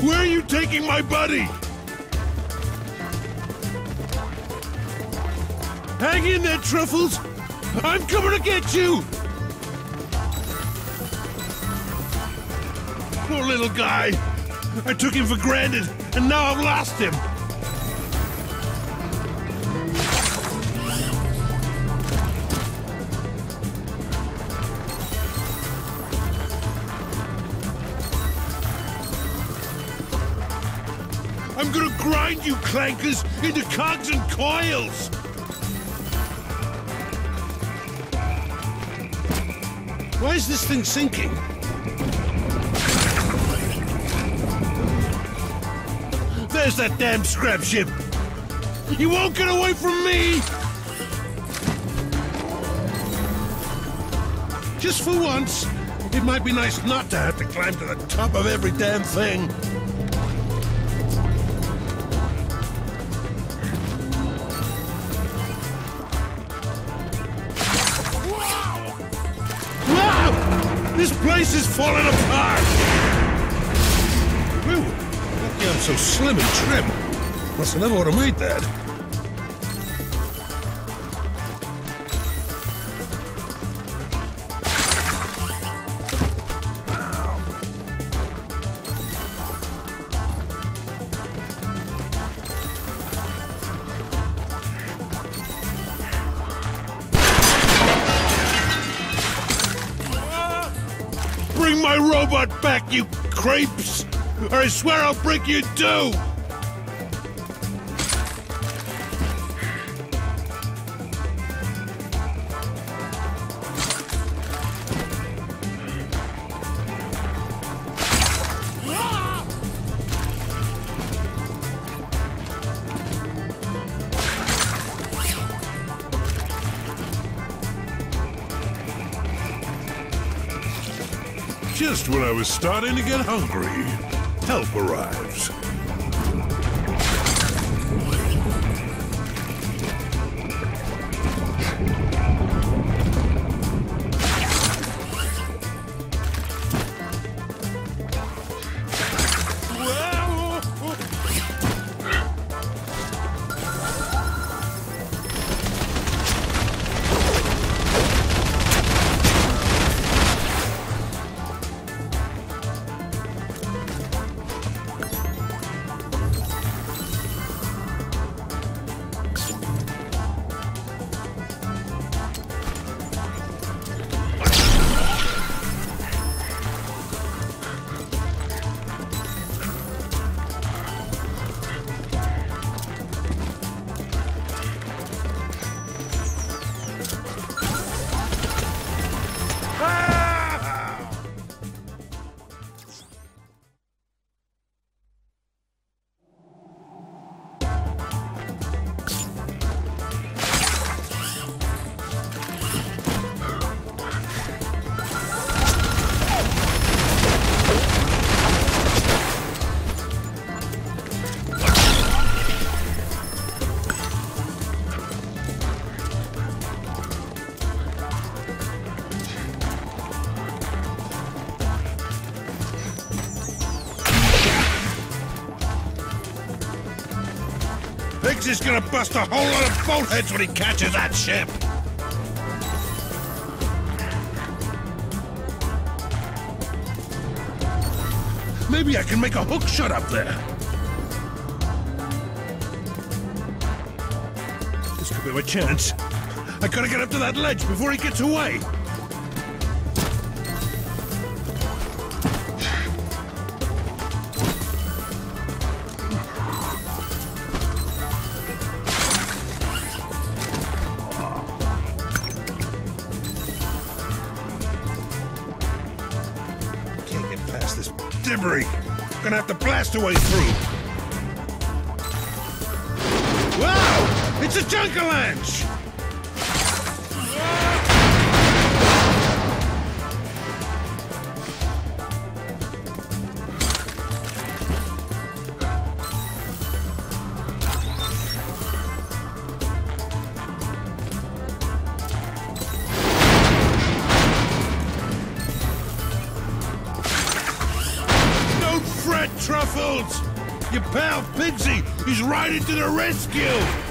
Where are you taking my buddy? Hang in there, Truffles! I'm coming to get you! Poor little guy. I took him for granted, and now I've lost him. I'm gonna grind you clankers into cogs and coils! Why is this thing sinking? There's that damn scrap ship! You won't get away from me! Just for once, it might be nice not to have to climb to the top of every damn thing. Place is falling apart! Whew! Lucky I'm so slim and trim. Must have never would have made that. Bring my robot back, you creeps! Or I swear I'll break you too! Just when I was starting to get hungry, help arrives. Pigsy is gonna bust a whole lot of boat heads when he catches that ship! Maybe I can make a hook shot up there. This could be my chance. I gotta get up to that ledge before he gets away. Debris. Gonna have to blast a way through. Wow! It's a Junkalanche! No Your pal Pigsy is riding to the rescue!